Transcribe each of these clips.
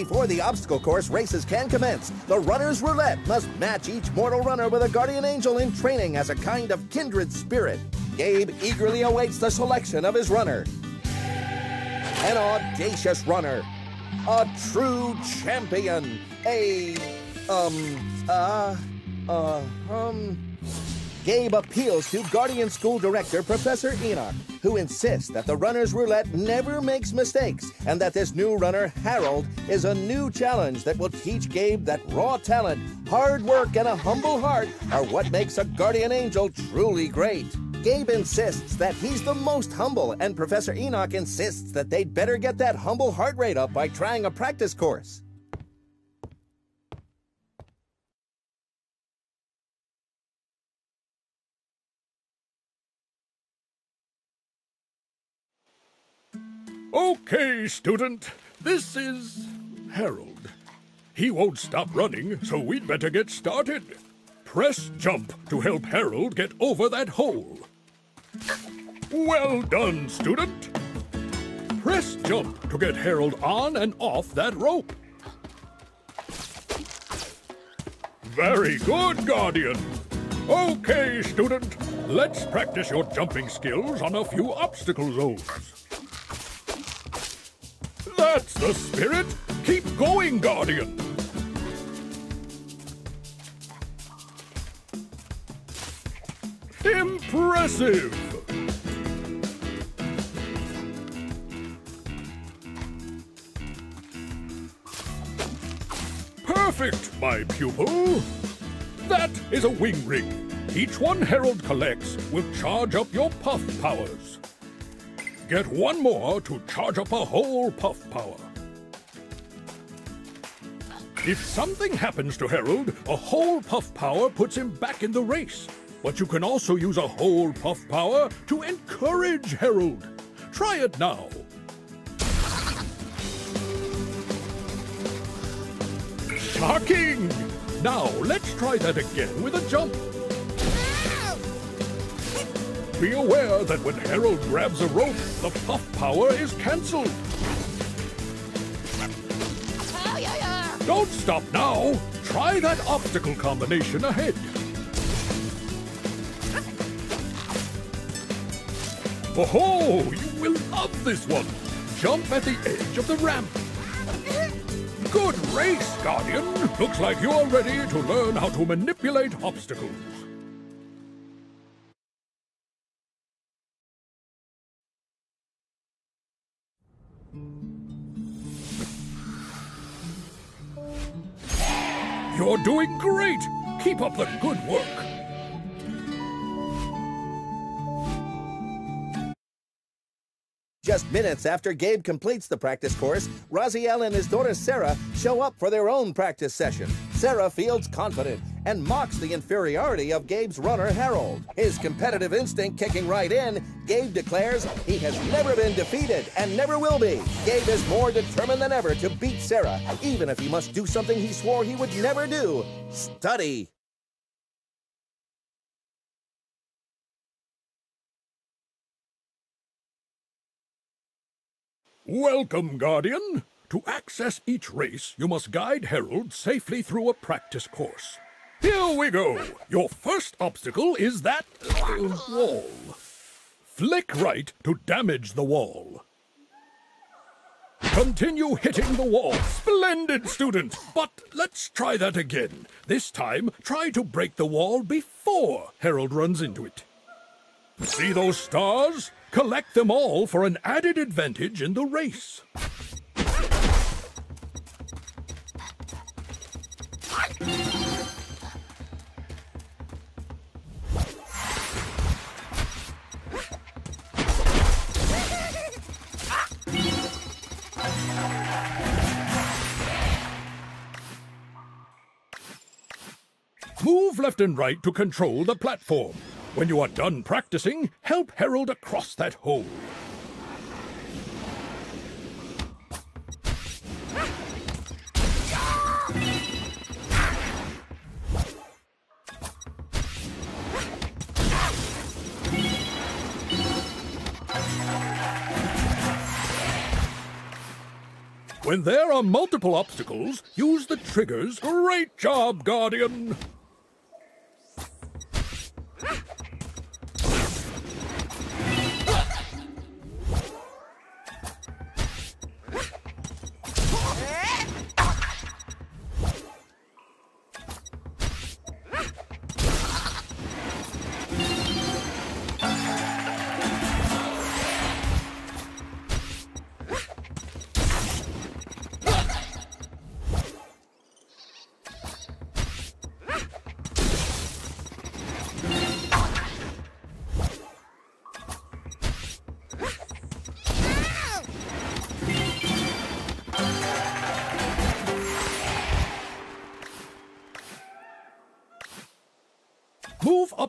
Before the obstacle course races can commence, the runner's roulette must match each mortal runner with a guardian angel in training as a kind of kindred spirit. Gabe eagerly awaits the selection of his runner. An audacious runner, a true champion, a, um, uh, uh, um. Gabe appeals to Guardian School Director Professor Enoch, who insists that the runner's roulette never makes mistakes and that this new runner, Harold, is a new challenge that will teach Gabe that raw talent, hard work, and a humble heart are what makes a guardian angel truly great. Gabe insists that he's the most humble, and Professor Enoch insists that they'd better get that humble heart rate up by trying a practice course. Okay, student. This is Harold. He won't stop running, so we'd better get started. Press jump to help Harold get over that hole. Well done, student. Press jump to get Harold on and off that rope. Very good, Guardian. Okay, student. Let's practice your jumping skills on a few obstacle zones. That's the spirit! Keep going, Guardian! Impressive! Perfect, my pupil! That is a wing ring. Each one Harold collects will charge up your puff powers. Get one more to charge up a whole puff power. If something happens to Harold, a whole puff power puts him back in the race. But you can also use a whole puff power to encourage Harold. Try it now. Shocking! Now let's try that again with a jump. Be aware that when Harold grabs a rope, the puff power is cancelled. Don't stop now. Try that obstacle combination ahead. Oh, you will love this one. Jump at the edge of the ramp. Good race, Guardian. Looks like you are ready to learn how to manipulate obstacles. You're doing great! Keep up the good work! Just minutes after Gabe completes the practice course, Raziel and his daughter Sarah show up for their own practice session. Sarah feels confident and mocks the inferiority of Gabe's runner Harold. His competitive instinct kicking right in, Gabe declares he has never been defeated and never will be. Gabe is more determined than ever to beat Sarah, even if he must do something he swore he would never do study. Welcome, Guardian! To access each race, you must guide Harold safely through a practice course. Here we go! Your first obstacle is that uh, wall. Flick right to damage the wall. Continue hitting the wall. Splendid, student! But let's try that again. This time, try to break the wall before Harold runs into it. See those stars? Collect them all for an added advantage in the race. Move left and right to control the platform. When you are done practicing, help Harold across that hole. When there are multiple obstacles, use the triggers. Great job, Guardian!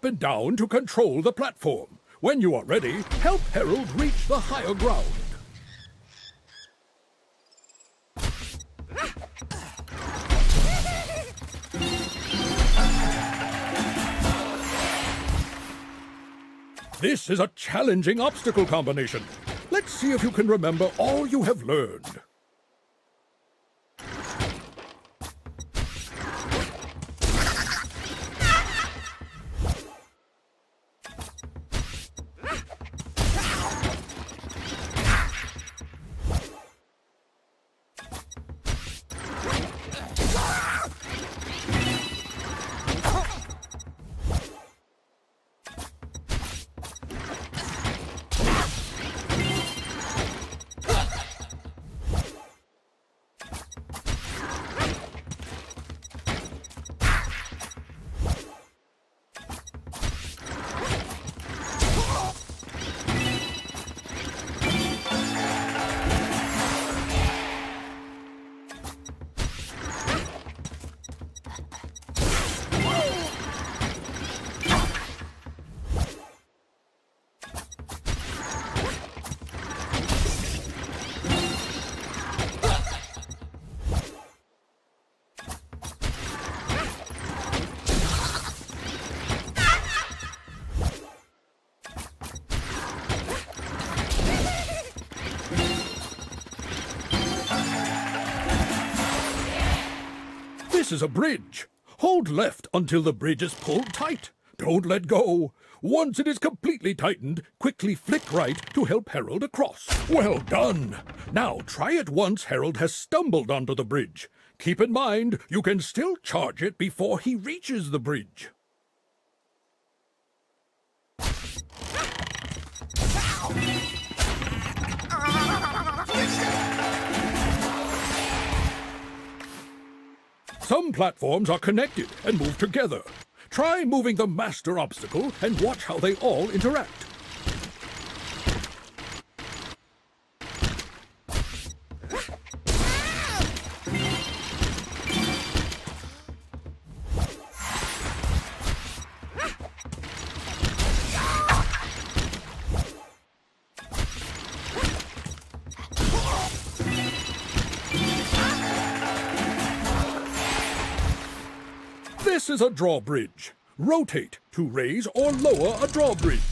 Up and down to control the platform. When you are ready, help Harold reach the higher ground. This is a challenging obstacle combination. Let's see if you can remember all you have learned. This is a bridge. Hold left until the bridge is pulled tight. Don't let go. Once it is completely tightened, quickly flick right to help Harold across. Well done. Now try it once Harold has stumbled onto the bridge. Keep in mind, you can still charge it before he reaches the bridge. Ah! Some platforms are connected and move together. Try moving the master obstacle and watch how they all interact. Is a drawbridge. Rotate to raise or lower a drawbridge.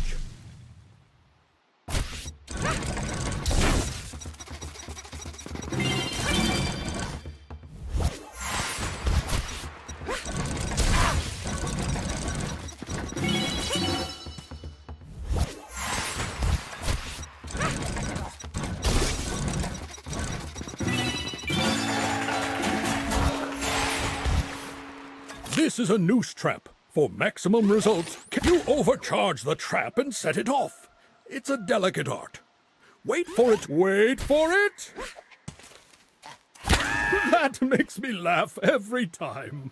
This is a noose trap. For maximum results, can you overcharge the trap and set it off? It's a delicate art. Wait for it. Wait for it. That makes me laugh every time.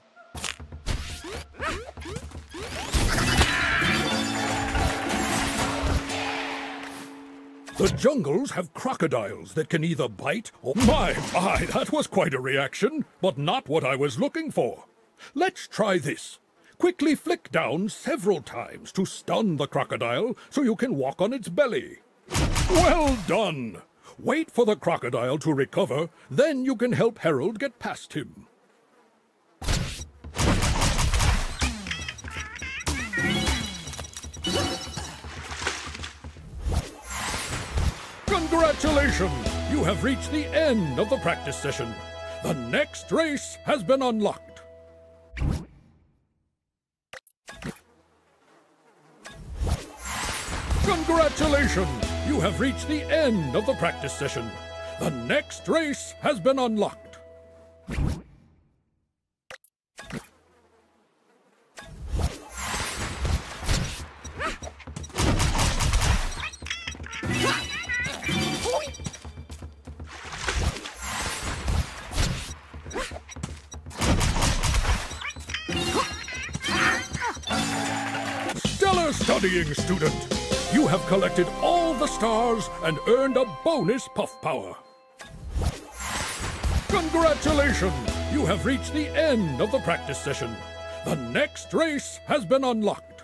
The jungles have crocodiles that can either bite or. My, my, that was quite a reaction, but not what I was looking for. Let's try this. Quickly flick down several times to stun the crocodile so you can walk on its belly. Well done! Wait for the crocodile to recover, then you can help Harold get past him. Congratulations! you have reached the end of the practice session. The next race has been unlocked. Congratulations! You have reached the end of the practice session. The next race has been unlocked. Studying student! You have collected all the stars and earned a bonus puff power. Congratulations! You have reached the end of the practice session. The next race has been unlocked.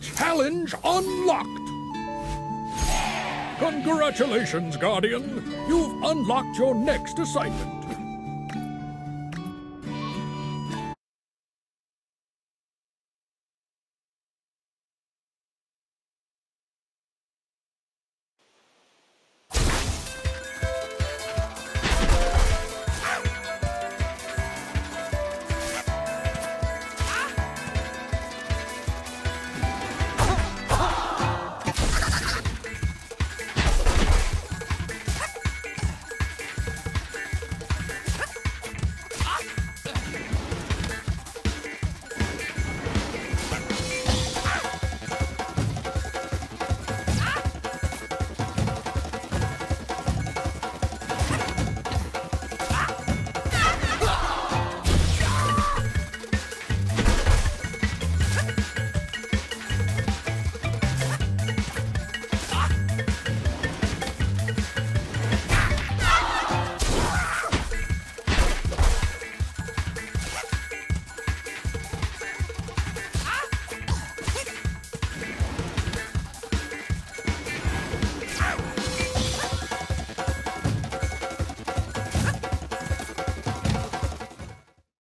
Challenge unlocked! Congratulations, Guardian! You've unlocked your next assignment.